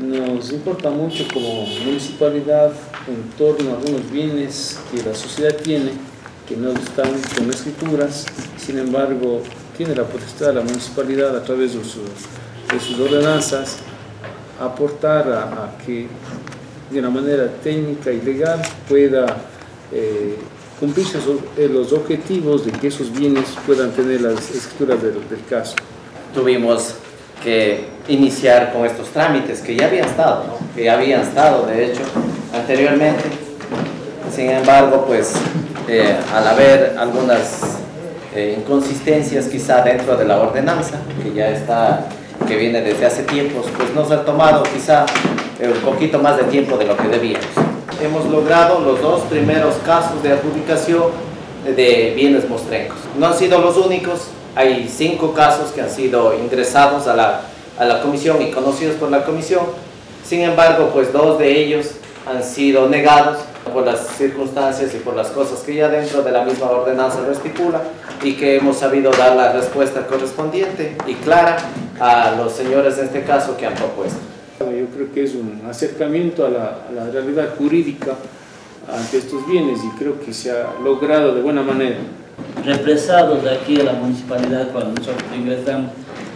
Nos importa mucho como municipalidad en torno a algunos bienes que la sociedad tiene, que no están con escrituras, sin embargo tiene la potestad de la municipalidad a través de, sus ordenanzas aportar a, que de una manera técnica y legal pueda eh, cumplirse eh, los objetivos de que esos bienes puedan tener las escrituras del, del caso. Tuvimos que iniciar con estos trámites que ya habían estado, que ya habían estado de hecho anteriormente. Sin embargo, pues eh, al haber algunas eh, inconsistencias quizá dentro de la ordenanza, que ya está, que viene desde hace tiempos, pues nos ha tomado quizá eh, un poquito más de tiempo de lo que debíamos. Hemos logrado los dos primeros casos de adjudicación de bienes mostrencos. No han sido los únicos, hay cinco casos que han sido ingresados a la, a la comisión y conocidos por la comisión. Sin embargo, pues dos de ellos han sido negados por las circunstancias y por las cosas que ya dentro de la misma ordenanza lo estipula y que hemos sabido dar la respuesta correspondiente y clara a los señores en este caso que han propuesto. Yo creo que es un acercamiento a la, a la realidad jurídica ante estos bienes y creo que se ha logrado de buena manera represados de aquí a la municipalidad cuando nosotros ingresamos,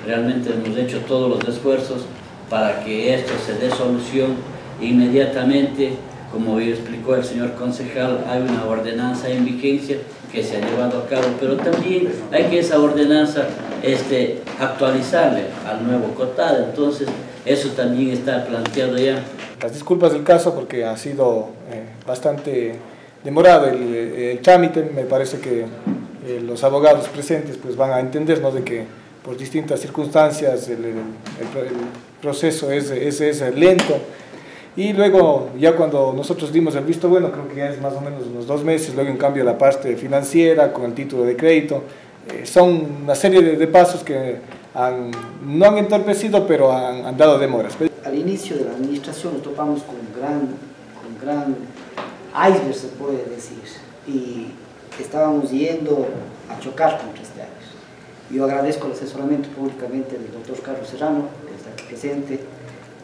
realmente hemos hecho todos los esfuerzos para que esto se dé solución inmediatamente. Como explicó el señor concejal, hay una ordenanza en vigencia que se ha llevado a cabo, pero también hay que esa ordenanza este, actualizarle al nuevo COTAD, entonces eso también está planteado ya. Las disculpas del caso porque ha sido eh, bastante demorado el, el, trámite, me parece que eh, los abogados presentes pues van a entender de que por distintas circunstancias el, el, proceso es, es, es, lento y luego ya cuando nosotros dimos el visto bueno, creo que ya es más o menos unos dos meses, luego en cambio la parte financiera con el título de crédito, eh, son una serie de, de pasos que han, no han entorpecido pero han, han, dado demoras. Al inicio de la administración nos topamos con gran, con gran iceberg se puede decir y estábamos yendo a chocar contra este año. Yo agradezco el asesoramiento públicamente del doctor Carlos Serrano, que está aquí presente,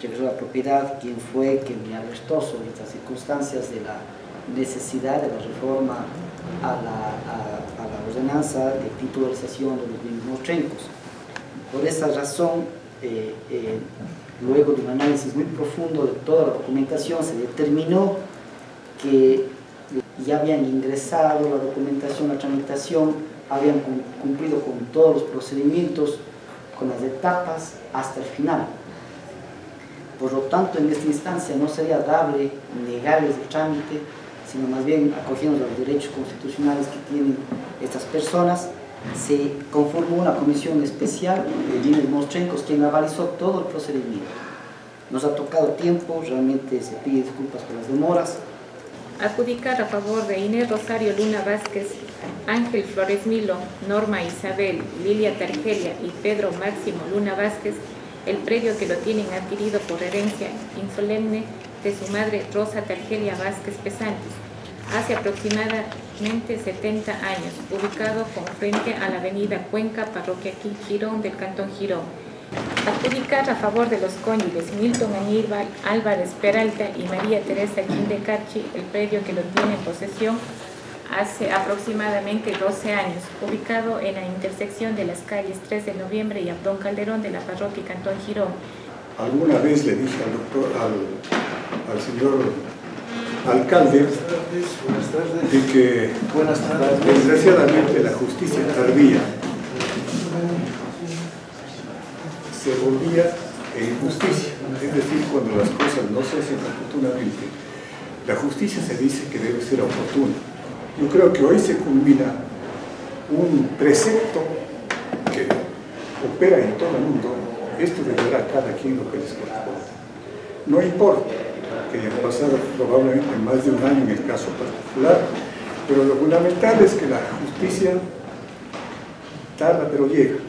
regresó la propiedad, quien fue quien me alertó sobre estas circunstancias de la necesidad de la reforma a la, a, a la ordenanza de titularización de los bienes trencos. Por esa razón, eh, eh, luego de un análisis muy profundo de toda la documentación, se determinó que ya habían ingresado la documentación, la tramitación, habían cumplido con todos los procedimientos, con las etapas hasta el final. Por lo tanto, en esta instancia no sería dable negarles el trámite, sino más bien acogiendo los derechos constitucionales que tienen estas personas, se conformó una comisión especial de Gines Mostrencos quien analizó todo el procedimiento. Nos ha tocado tiempo, realmente se pide disculpas por las demoras, adjudicar a favor de Inés Rosario Luna Vázquez, Ángel Flores Milo, Norma Isabel, Lilia Targelia y Pedro Máximo Luna Vázquez el predio que lo tienen adquirido por herencia insolemne de su madre Rosa Targelia Vázquez Pesantes, hace aproximadamente 70 años, ubicado con frente a la avenida Cuenca, parroquia Girón del Cantón Girón Adjudicar a favor de los cónyuges Milton Aníbal Álvarez Peralta y María Teresa Carchi el predio que lo tiene en posesión hace aproximadamente 12 años, ubicado en la intersección de las calles 3 de noviembre y Abdón Calderón de la parroquia Cantón Girón. Alguna vez le dije al doctor, al, al señor alcalde, de que desgraciadamente la justicia tardía se volvía injusticia. Es decir, cuando las cosas no se hacen oportunamente, la justicia se dice que debe ser oportuna. Yo creo que hoy se culmina un precepto que opera en todo el mundo. Esto deberá cada quien lo que les corresponde. No importa que haya pasado probablemente más de un año en el caso particular, pero lo fundamental es que la justicia tarda pero llega.